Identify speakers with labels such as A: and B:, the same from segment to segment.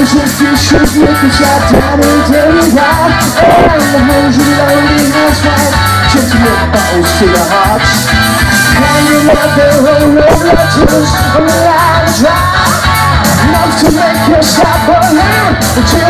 A: knows if you. should make a shot down and turn it out And the you lonely, that's right Gentlemen bottles to the hearts Hanging out the whole road the line dry Enough to make you stop believing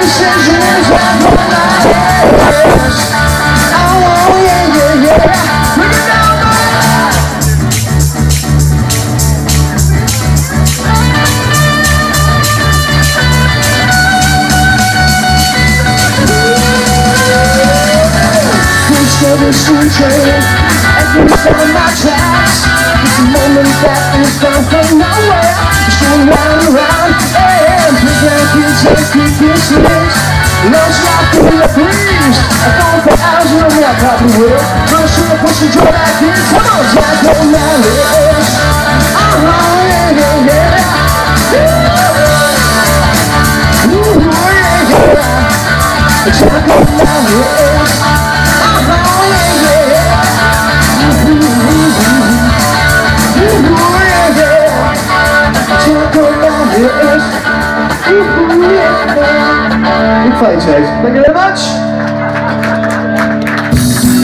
A: decision is on my hands Oh, yeah, yeah, yeah street train Every step of my tracks It's a moment that is gone this list Love's locked in the breeze I thought for hours and I probably will But I should have pushed the joy back in Come on, Jack, on my list Uh-huh, yeah, yeah, yeah yeah, yeah fight, Chase. Thank you very much.